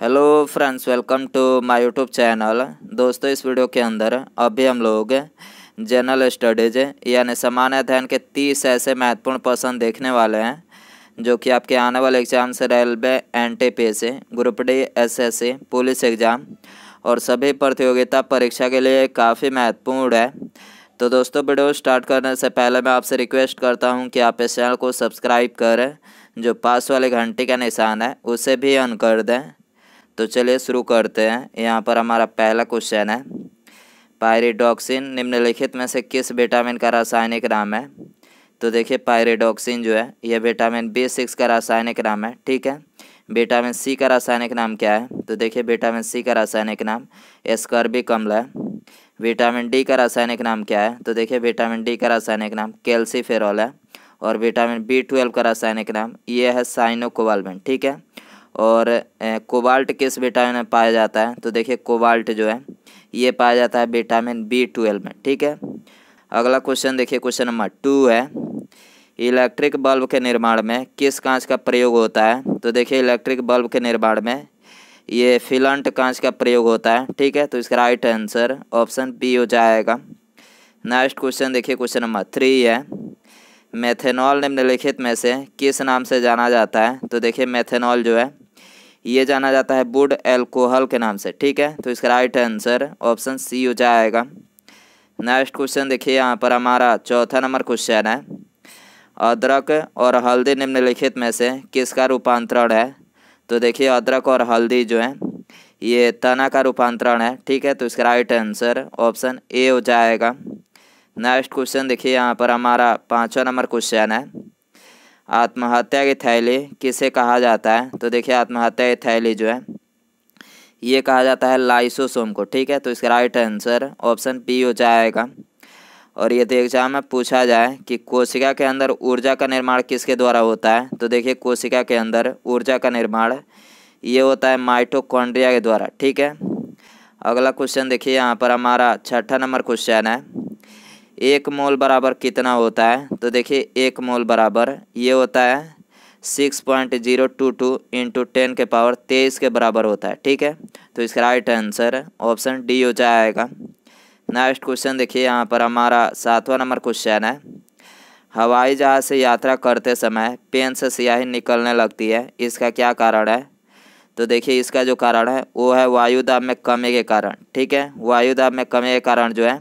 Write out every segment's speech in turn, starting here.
Hello friends welcome to my YouTube channel दोस्तों, इस video के अंदर अभी हम लोग जनरल स्टडीज़ यानी सामान्य अध्ययन के तीस ऐसे महत्वपूर्ण प्रश्न देखने वाले हैं, जो कि आपके आने वाले एग्ज़ाम से railway N T P C group D S S C police exam और सभी प्रतियोगिता परीक्षा के लिए काफ़ी महत्वपूर्ण है। तो दोस्तों वीडियो स्टार्ट करने से पहले मैं आपसे रिक्वेस्ट करता हूँ कि आप इस चैनल को सब्सक्राइब करें, जो पास वाले घंटे का निशान है, उसे भी ऑन कर दें। तो चलिए शुरू करते हैं। यहाँ पर हमारा पहला क्वेश्चन है। पायरिडॉक्सिन निम्नलिखित में से किस विटामिन का रासायनिक नाम है? तो देखिए पायरिडॉक्सिन जो है यह विटामिन बी सिक्स का रासायनिक नाम है, ठीक है? विटामिन सी का रासायनिक नाम क्या है? तो देखिए विटामिन सी का रासायनिक नाम एस्कर्बी कमल है। विटामिन डी का रासायनिक नाम क्या है? तो देखिए विटामिन डी का रासायनिक नाम कैल्सीफेरॉल है। और विटामिन बी ट्वेल्व का रासायनिक नाम, ये है साइनोकोबाल्मेंट ठीक है? और कोबाल्ट किस विटामिन में पाया जाता है? तो देखिए, कोबाल्ट जो है, ये पाया जाता है विटामिन बी ट्वेल्व में, ठीक है? अगला क्वेश्चन देखिए क्वेश्चन नंबर टू है। इलेक्ट्रिक बल्ब के निर्माण में किस कांच का प्रयोग होता है? तो देखिए, इलेक्ट्रिक बल्ब के निर्माण में ये फिलंट कांच का प्रयोग होता है, ठीक है? तो इसका राइट आंसर ऑप्शन बी हो जाएगा। नेक्स्ट क्वेश्चन देखिए क्वेश्चन नंबर थ्री है। मेथेनॉल निम्नलिखित में से किस नाम से जाना जाता है? तो देखिए मेथेनॉल जो है ये जाना जाता है वुड एल्कोहल के नाम से, ठीक है? तो इसका राइट आंसर ऑप्शन सी हो जाएगा। नेक्स्ट क्वेश्चन देखिए यहाँ पर हमारा चौथा नंबर क्वेश्चन है। अदरक और हल्दी निम्नलिखित में से किसका रूपांतरण है? तो देखिए अदरक और हल्दी जो है, ये तना का रूपांतरण है, ठीक है? तो इसका राइट आंसर ऑप्शन ए हो जाएगा। नेक्स्ट क्वेश्चन देखिए यहाँ पर हमारा पाँचवा नंबर क्वेश्चन है। आत्महत्या की थैली किसे कहा जाता है? तो देखिए, आत्महत्या की थैली जो है, ये कहा जाता है लाइसोसोम को, ठीक है? तो इसका राइट आंसर ऑप्शन बी हो जाएगा। और यदि एग्ज़ाम में पूछा जाए कि कोशिका के अंदर ऊर्जा का निर्माण किसके द्वारा होता है तो देखिए, कोशिका के अंदर ऊर्जा का निर्माण ये होता है माइटोकॉन्ड्रिया के द्वारा, ठीक है? अगला क्वेश्चन देखिए, यहाँ पर हमारा छठा नंबर क्वेश्चन है। एक मोल बराबर कितना होता है? तो देखिए, एक मोल बराबर ये होता है six point zero two two into ten के पावर तेईस के बराबर होता है, ठीक है? तो इसका राइट आंसर ऑप्शन डी हो जाएगा। नेक्स्ट क्वेश्चन देखिए, यहाँ पर हमारा सातवां नंबर क्वेश्चन है। हवाई जहाज़ से यात्रा करते समय पेन से स्याही निकलने लगती है, इसका क्या कारण है? तो देखिए, इसका जो कारण है, वो है वायुदाब में कमी के कारण, ठीक है? वायुदाब में कमी के कारण जो है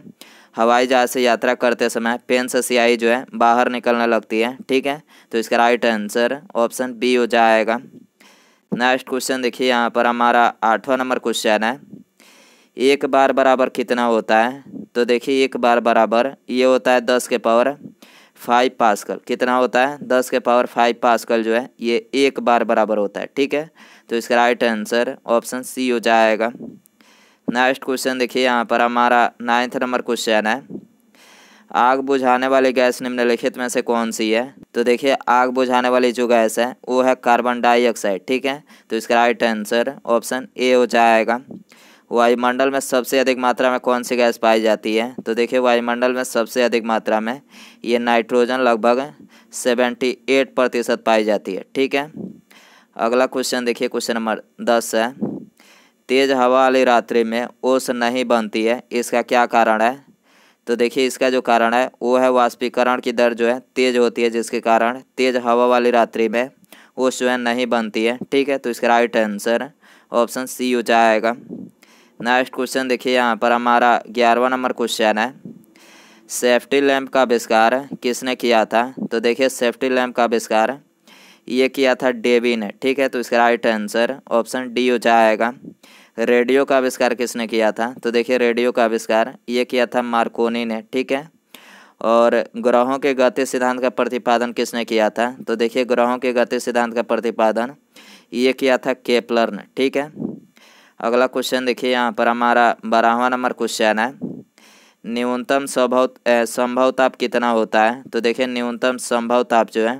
हवाई जहाज़ से यात्रा करते समय पेन से स्याही जो है बाहर निकलने लगती है, ठीक है? तो इसका राइट आंसर ऑप्शन बी हो जाएगा। नेक्स्ट क्वेश्चन देखिए यहाँ पर हमारा आठवां नंबर क्वेश्चन है। एक बार बराबर कितना होता है? तो देखिए एक बार बराबर ये होता है दस के पावर फाइव पास्कल कितना होता है? दस के पावर फाइव पास्कल जो है ये एक बार बराबर होता है, ठीक है? तो इसका राइट आंसर ऑप्शन सी हो जाएगा। नेक्स्ट क्वेश्चन देखिए यहाँ पर हमारा नाइन्थ नंबर क्वेश्चन है। आग बुझाने वाली गैस निम्नलिखित में से कौन सी है? तो देखिए, आग बुझाने वाली जो गैस है, वो है कार्बन डाइऑक्साइड ठीक है? तो इसका राइट आंसर ऑप्शन ए हो जाएगा। वायुमंडल में सबसे अधिक मात्रा में कौन सी गैस पाई जाती है? तो देखिए, वायुमंडल में सबसे अधिक मात्रा में ये नाइट्रोजन लगभग सेवेंटी एट प्रतिशत पाई जाती है, ठीक है? अगला क्वेश्चन देखिए क्वेश्चन नंबर दस है। तेज़ हवा वाली रात्रि में ओस नहीं बनती है। इसका क्या कारण है? तो देखिए, इसका जो कारण है, वो है वाष्पीकरण की दर जो है तेज़ होती है, जिसके कारण तेज़ हवा वाली रात्रि में ओस जो है नहीं बनती है। ठीक है तो इसका राइट आंसर ऑप्शन सी हो जाएगा। नेक्स्ट क्वेश्चन देखिए, यहाँ पर हमारा ग्यारहवा नंबर क्वेश्चन है। सेफ्टी लैंप का आविष्कार किसने किया था? तो देखिए सेफ्टी लैंप का आविष्कार ये किया था डेवी ने, ठीक है? तो इसका राइट आंसर ऑप्शन डी हो जाएगा। रेडियो का आविष्कार किसने किया था? तो देखिए, रेडियो का आविष्कार ये किया था मार्कोनी ने, ठीक है? और ग्रहों के गति सिद्धांत का प्रतिपादन किसने किया था? तो देखिए, ग्रहों के गति सिद्धांत का प्रतिपादन ये किया था केपलर ने, ठीक है? अगला क्वेश्चन देखिए यहाँ पर, हमारा बारहवा नंबर क्वेश्चन है। न्यूनतम संभव संभव ताप कितना होता है? तो देखिए, न्यूनतम संभव ताप जो है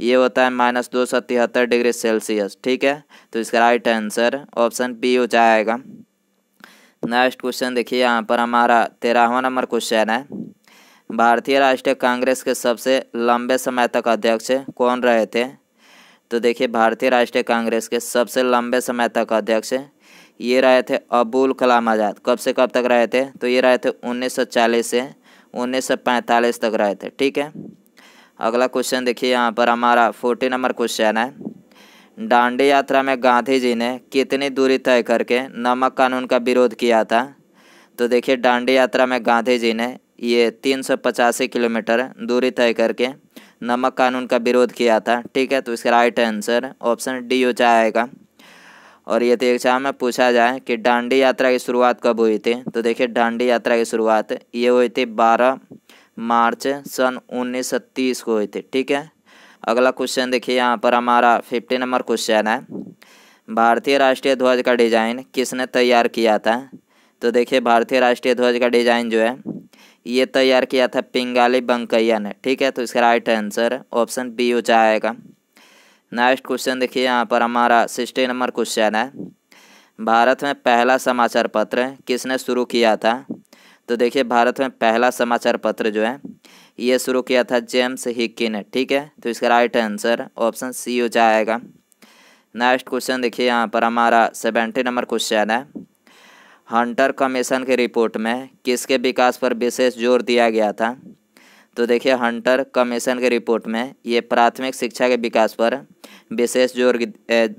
ये होता है माइनस दो सौ तिहत्तर डिग्री सेल्सियस, ठीक है? तो इसका राइट आंसर ऑप्शन बी हो जाएगा। नेक्स्ट क्वेश्चन देखिए, यहाँ पर हमारा तेरहवा नंबर क्वेश्चन है। भारतीय राष्ट्रीय कांग्रेस के सबसे लंबे समय तक अध्यक्ष कौन रहे थे? तो देखिए, भारतीय राष्ट्रीय कांग्रेस के सबसे लंबे समय तक अध्यक्ष ये रहे थे अबुल कलाम आज़ाद। कब से कब तक रहे थे? तो ये रहे थे 1940 से 1945 तक रहे थे, ठीक है? अगला क्वेश्चन देखिए यहाँ पर, हमारा फोर्टी नंबर क्वेश्चन है। डांडी यात्रा में गांधी जी ने कितनी दूरी तय करके नमक कानून का विरोध किया था? तो देखिए डांडी यात्रा में गांधी जी ने ये तीन सौ पचासी किलोमीटर दूरी तय करके नमक कानून का विरोध किया था। ठीक है तो इसका राइट आंसर ऑप्शन डी हो जाएगा। और यदि एग्ज़ाम में पूछा जाए कि डांडी यात्रा की शुरुआत कब हुई थी? तो देखिए डांडी यात्रा की शुरुआत ये हुई थी बारह मार्च सन उन्नीस को हुई थी, ठीक है? अगला क्वेश्चन देखिए, यहाँ पर हमारा फिफ्टी नंबर क्वेश्चन है। भारतीय राष्ट्रीय ध्वज का डिज़ाइन किसने तैयार किया था? तो देखिए, भारतीय राष्ट्रीय ध्वज का डिज़ाइन जो है, ये तैयार किया था पिंगाली बंकैया ने, ठीक है? तो इसका राइट आंसर ऑप्शन बी हो जाएगा नेक्स्ट क्वेश्चन देखिए, यहाँ पर हमारा सिक्सटी नंबर क्वेश्चन है। भारत में पहला समाचार पत्र किसने शुरू किया था? तो देखिए, भारत में पहला समाचार पत्र जो है, ये शुरू किया था जेम्स हिक्की ने, ठीक है? तो इसका राइट आंसर ऑप्शन सी हो जाएगा। नेक्स्ट क्वेश्चन देखिए यहाँ पर, हमारा सेवेंटी नंबर क्वेश्चन है। हंटर कमीशन की रिपोर्ट में किसके विकास पर विशेष ज़ोर दिया गया था? तो देखिए, हंटर कमीशन के रिपोर्ट में ये प्राथमिक शिक्षा के विकास पर विशेष ज़ोर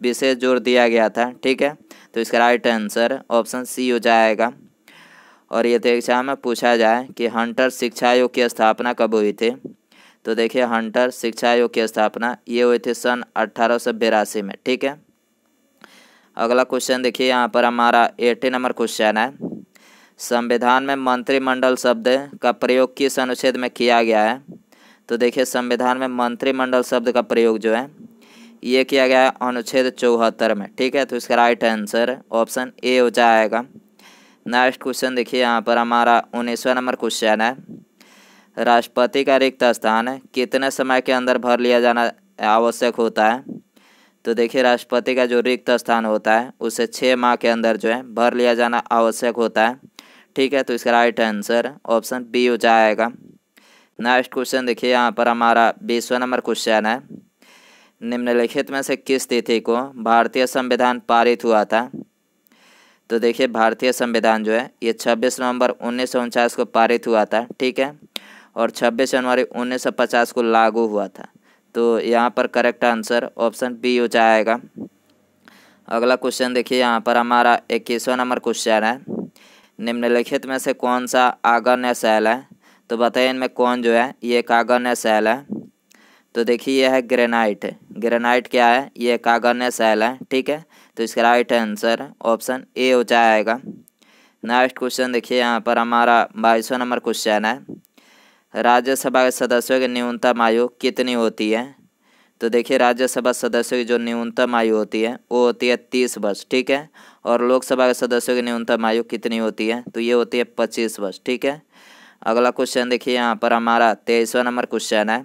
विशेष ज़ोर दिया गया था, ठीक है? तो इसका राइट आंसर ऑप्शन सी हो जाएगा। और ये एग्ज़ाम में पूछा जाए कि हंटर शिक्षा आयोग की स्थापना कब हुई थी? तो देखिए, हंटर शिक्षा आयोग की स्थापना ये हुई थी सन अट्ठारह में, ठीक है? अगला क्वेश्चन देखिए, यहाँ पर हमारा एटी नंबर क्वेश्चन है। संविधान में मंत्रिमंडल शब्द का प्रयोग किस अनुच्छेद में किया गया है? तो देखिए, संविधान में मंत्रिमंडल शब्द का प्रयोग जो है, ये किया गया है अनुच्छेद चौहत्तर में, ठीक है? तो इसका राइट आंसर ऑप्शन ए हो जाएगा। नेक्स्ट क्वेश्चन देखिए यहाँ पर हमारा उन्नीसवा नंबर क्वेश्चन है। राष्ट्रपति का रिक्त स्थान कितने समय के अंदर भर लिया जाना आवश्यक होता है? तो देखिए, राष्ट्रपति का जो रिक्त स्थान होता है, उसे छः माह के अंदर जो है भर लिया जाना आवश्यक होता है। ठीक है तो इसका राइट आंसर ऑप्शन बी हो जाएगा। नेक्स्ट क्वेश्चन देखिए, यहाँ पर हमारा बीसवा नंबर क्वेश्चन है। निम्नलिखित में से किस तिथि को भारतीय संविधान पारित हुआ था? तो देखिए, भारतीय संविधान जो है, ये 26 नवंबर उन्नीस सौ उनचास को पारित हुआ था, ठीक है? और 26 जनवरी 1950 को लागू हुआ था। तो यहाँ पर करेक्ट आंसर ऑप्शन बी हो जाएगा। अगला क्वेश्चन देखिए, यहाँ पर हमारा इक्कीसवा नंबर क्वेश्चन है। निम्नलिखित में से कौन सा आगन्य सेल है? तो बताइए, इनमें कौन जो है, ये एक आगन्य सेल है? तो देखिए यह है ग्रेनाइट। ग्रेनाइट क्या है? ये एक आगन्य सेल है, ठीक है? तो इसका राइट आंसर ऑप्शन ए हो जाएगा। नेक्स्ट क्वेश्चन देखिए, यहाँ पर हमारा बाईसवा नंबर क्वेश्चन है। राज्यसभा के सदस्यों की न्यूनतम आयु कितनी होती है? तो देखिए, राज्यसभा सदस्यों की जो न्यूनतम आयु होती है, वो होती है तीस वर्ष, ठीक है? और लोकसभा के सदस्यों की न्यूनतम आयु कितनी होती है तो ये होती है पच्चीस वर्ष, ठीक है? अगला क्वेश्चन देखिए, यहाँ पर हमारा तेईसवा नंबर क्वेश्चन है।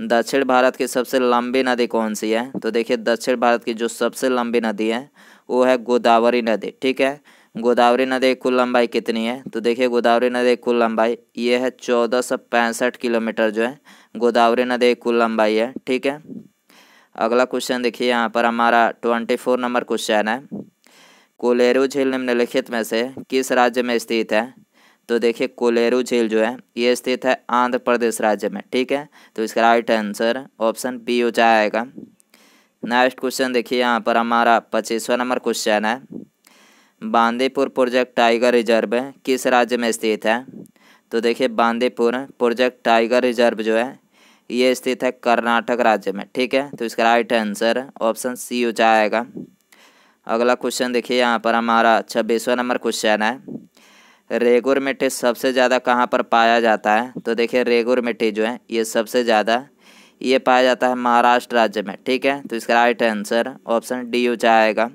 दक्षिण भारत की सबसे लंबी नदी कौन सी है? तो देखिए, दक्षिण भारत की जो सबसे लंबी नदी है, वो है गोदावरी नदी, ठीक है? गोदावरी नदी की कुल लंबाई कितनी है? तो देखिए, गोदावरी नदी की कुल लंबाई, ये है चौदह सौ पैंसठ किलोमीटर जो है, गोदावरी नदी की कुल लंबाई है, ठीक है? अगला क्वेश्चन देखिए, यहाँ पर हमारा ट्वेंटी फोर नंबर क्वेश्चन है। कोलेरू झील निम्नलिखित में से किस राज्य में स्थित है? तो देखिए कोलेरू झील जो है, ये स्थित है आंध्र प्रदेश राज्य में, ठीक है? तो इसका राइट आंसर ऑप्शन बी हो जाएगा। नेक्स्ट क्वेश्चन देखिए, यहाँ पर हमारा पच्चीसवा नंबर क्वेश्चन है। बांदीपुर प्रोजेक्ट टाइगर रिज़र्व किस राज्य में स्थित है? तो देखिए बांदीपुर प्रोजेक्ट टाइगर रिज़र्व जो है, ये स्थित है कर्नाटक राज्य में, ठीक है? तो इसका राइट आंसर ऑप्शन सी हो जाएगा। अगला क्वेश्चन देखिए, यहाँ पर हमारा छब्बीसवा नंबर क्वेश्चन है। रेगुर मिट्टी सबसे ज़्यादा कहाँ पर पाया जाता है? तो देखिए, रेगुर मिट्टी जो है, ये सबसे ज़्यादा ये पाया जाता है महाराष्ट्र राज्य में, ठीक है? तो इसका राइट आंसर ऑप्शन डी हो जाएगा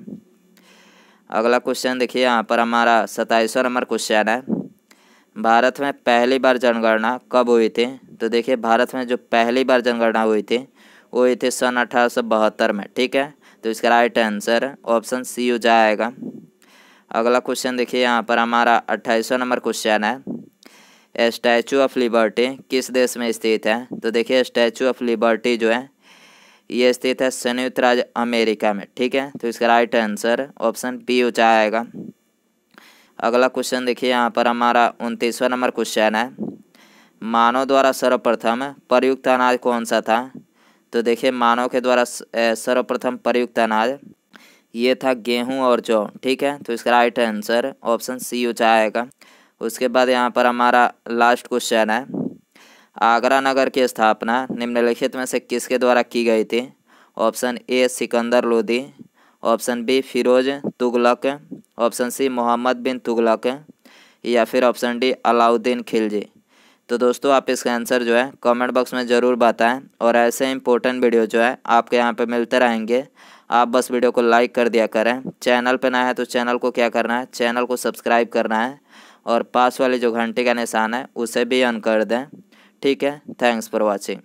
अगला क्वेश्चन देखिए, यहाँ पर हमारा सत्ताईसवा नंबर क्वेश्चन है। भारत में पहली बार जनगणना कब हुई थी? तो देखिए, भारत में जो पहली बार जनगणना हुई थी, वो हुई थी सन अठारह सौ बहत्तर में, ठीक है? तो इसका राइट आंसर ऑप्शन सी हो जाएगा अगला क्वेश्चन देखिए यहाँ पर हमारा अट्ठाईसवा नंबर क्वेश्चन है। स्टैचू ऑफ़ लिबर्टी किस देश में स्थित है? तो देखिए स्टैचू ऑफ़ लिबर्टी जो है, ये स्थित है संयुक्त राज्य अमेरिका में, ठीक है? तो इसका राइट आंसर ऑप्शन बी ऊँचा आएगा। अगला क्वेश्चन देखिए यहाँ पर हमारा उनतीसवा नंबर क्वेश्चन है। मानव द्वारा सर्वप्रथम प्रयुक्त अनाज कौन सा था? तो देखिए, मानव के द्वारा सर्वप्रथम प्रयुक्त अनाज ये था गेहूँ और जौ, ठीक है? तो इसका राइट आंसर ऑप्शन सी ऊँचा आएगा। उसके बाद यहाँ पर हमारा लास्ट क्वेश्चन है। आगरा नगर की स्थापना निम्नलिखित में से किसके द्वारा की गई थी? Option A Sikandar Lodi. Option B Firoz Tughlaq. Option C Mohammad bin Tughlaq. या फिर ऑप्शन डी अलाउद्दीन खिलजी। तो दोस्तों, आप इसका आंसर जो है कमेंट बॉक्स में ज़रूर बताएँ। और ऐसे इंपॉर्टेंट वीडियो जो है, आपके यहाँ पे मिलते रहेंगे। आप बस वीडियो को लाइक कर दिया करें। चैनल पर ना है तो चैनल को क्या करना है? चैनल को सब्सक्राइब करना है और पास वाले जो घंटे का निशान है, उसे भी ऑन कर दें। ठीक है? Thanks for watching.